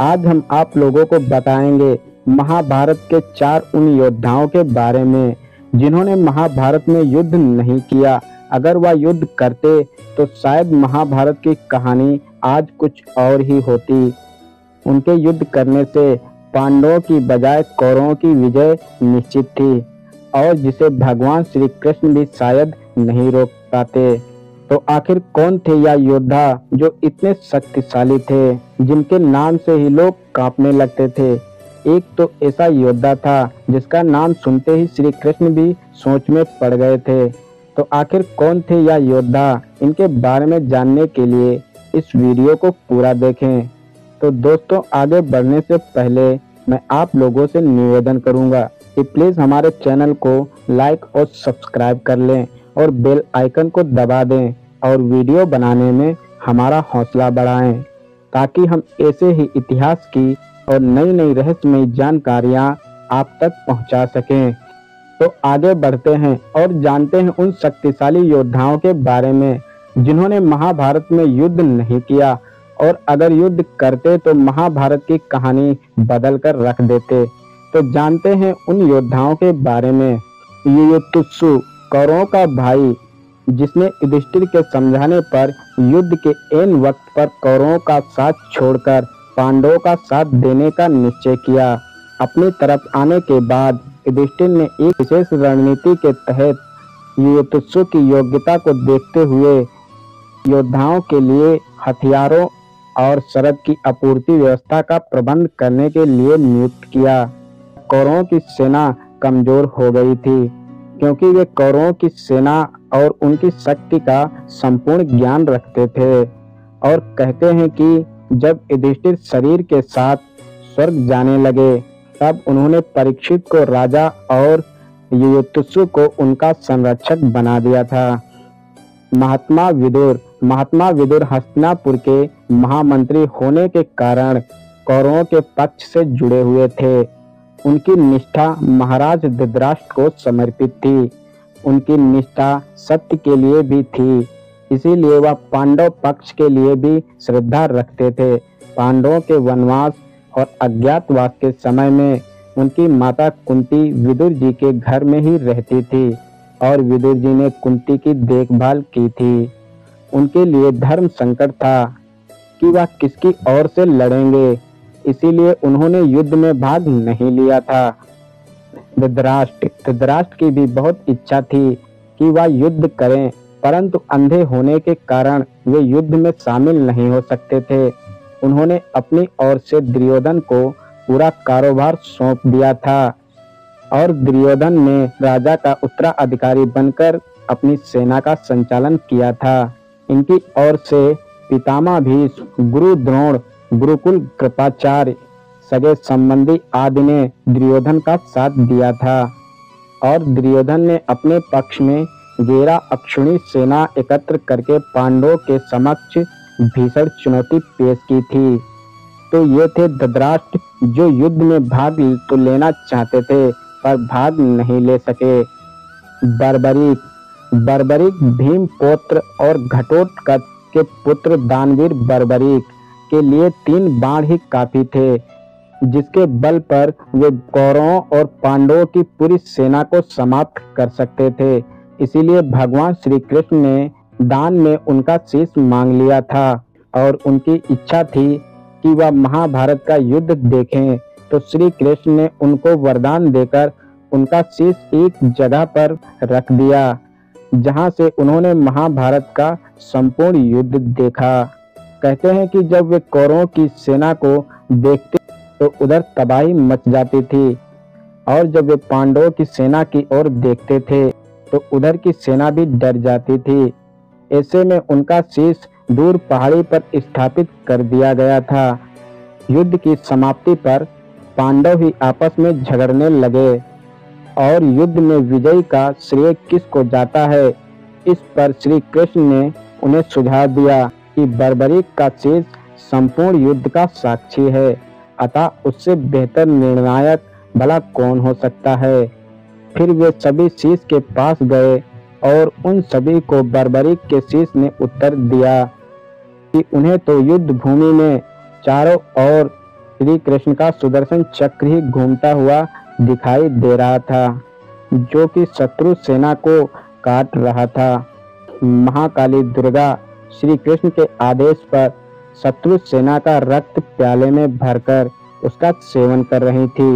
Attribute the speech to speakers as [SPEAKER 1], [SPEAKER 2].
[SPEAKER 1] आज हम आप लोगों को बताएँगे महाभारत के चार उन योद्धाओं के बारे में, जिन्होंने महाभारत में युद्ध नहीं किया। अगर वह युद्ध करते तो शायद महाभारत की कहानी आज कुछ और ही होती। उनके युद्ध करने से पांडवों की बजाय कौरवों की विजय निश्चित थी, और जिसे भगवान श्री कृष्ण भी शायद नहीं रोक पाते। तो आखिर कौन थे यह योद्धा जो इतने शक्तिशाली थे, जिनके नाम से ही लोग कांपने लगते थे? एक तो ऐसा योद्धा था, जिसका नाम सुनते ही श्री कृष्ण भी सोच में पड़ गए थे। तो आखिर कौन थे यह योद्धा इनके बारे में जानने के लिए? इस वीडियो को पूरा देखें। तो दोस्तों, आगे बढ़ने से पहले मैं आप लोगों से निवेदन करूँगा कि प्लीज़ हमारे चैनल को लाइक और सब्सक्राइब कर लें और बेल आइकन को दबा दें। और वीडियो बनाने में हमारा हौसला बढ़ाएँ, ताकि हम ऐसे ही इतिहास की और नई नई रहस्यमय जानकारियाँ आप तक पहुँचा सकें। तो आगे बढ़ते हैं और जानते हैं उन शक्तिशाली योद्धाओं के बारे में, जिन्होंने महाभारत में युद्ध नहीं किया और अगर युद्ध करते तो महाभारत की कहानी बदल कर रख देते। तो जानते हैं उन योद्धाओं के बारे में। युयुत्सु कौरों का भाई जिसने युधिष्ठिर के समझाने पर युद्ध के एन वक्त पर कौरवों का साथ छोड़कर पांडवों का साथ देने का निश्चय किया। अपनी तरफ़ आने के बाद युधिष्ठिर ने एक विशेष रणनीति के तहत युयुत्सु की योग्यता को देखते हुए योद्धाओं के लिए हथियारों और शरद की आपूर्ति व्यवस्था का प्रबंध करने के लिए नियुक्त किया। कौरवों की सेना कमज़ोर हो गई थी, क्योंकि वे कौरवों की सेना और उनकी शक्ति का संपूर्ण ज्ञान रखते थे और कहते हैं कि जब युधिष्ठिर शरीर के साथ स्वर्ग जाने लगे, तब उन्होंने परीक्षित को राजा और युयुत्सु को उनका संरक्षक बना दिया था। महात्मा विदुर महात्मा विदुर हस्तिनापुर के महामंत्री होने के कारण कौरवों के पक्ष से जुड़े हुए थे। उनकी निष्ठा महाराज धृतराष्ट्र को समर्पित थी। उनकी निष्ठा सत्य के लिए भी थी। इसीलिए वह पांडव पक्ष के लिए भी श्रद्धा रखते थे। पांडवों के वनवास और अज्ञातवास के समय में उनकी माता कुंती विदुर जी के घर में ही रहती थी और विदुर जी ने कुंती की देखभाल की थी। उनके लिए धर्म संकट था कि वह किसकी ओर से लड़ेंगे। इसीलिए उन्होंने युद्ध में भाग नहीं लिया था। धृतराष्ट्र। धृतराष्ट्र की भी बहुत इच्छा थी कि वह युद्ध करें, परंतु अंधे होने के कारण वे युद्ध में शामिल नहीं हो सकते थे। उन्होंने अपनी ओर से दुर्योधन को पूरा कारोबार सौंप दिया था और दुर्योधन ने राजा का उत्तराधिकारी बनकर अपनी सेना का संचालन किया था। इनकी ओर से पितामह भीष्म गुरु द्रोण गुरुकुल, कृपाचार्य सगे संबंधी आदि ने दुर्योधन का साथ दिया था। और दुर्योधन ने अपने पक्ष में गेरा अक्षुणी सेना एकत्र करके पांडवों के समक्ष भीषण चुनौती पेश की थी। तो ये थे धृतराष्ट्र जो युद्ध में भाग तो लेना चाहते थे, पर भाग नहीं ले सके। बर्बरीक बर्बरिक भीम पोत्र और घटोत्कच के पुत्र दानवीर बर्बरिक के लिए तीन बाण ही काफ़ी थे। जिसके बल पर वे कौरवों और पांडवों की पूरी सेना को समाप्त कर सकते थे। इसीलिए भगवान श्री कृष्ण ने दान में उनका शीश मांग लिया था और उनकी इच्छा थी कि वह महाभारत का युद्ध देखें। तो श्री कृष्ण ने उनको वरदान देकर उनका शीश एक जगह पर रख दिया, जहाँ से उन्होंने महाभारत का संपूर्ण युद्ध देखा। कहते हैं कि जब वे कौरों की सेना को देखते तो उधर तबाही मच जाती थी। और जब वे पांडवों की सेना की ओर देखते थे तो उधर की सेना भी डर जाती थी। ऐसे में उनका शीश दूर पहाड़ी पर स्थापित कर दिया गया था। युद्ध की समाप्ति पर पांडव ही आपस में झगड़ने लगे। और युद्ध में विजय का श्रेय किसको जाता है, इस पर श्री कृष्ण ने उन्हें सुझाव दिया कि बर्बरी का शेष संपूर्ण युद्ध का साक्षी है। अतः उससे बेहतर निर्णायक भला कौन हो सकता है? फिर वे सभी शीश के पास गए और उन सभी को बर्बरिक के शीश ने उत्तर दिया कि उन्हें तो युद्ध भूमि में चारों ओर श्री कृष्ण का सुदर्शन चक्र ही घूमता हुआ दिखाई दे रहा था, जो कि शत्रु सेना को काट रहा था। महाकाली दुर्गा श्री कृष्ण के आदेश पर शत्रु सेना का रक्त प्याले में भरकर उसका सेवन कर रही थी।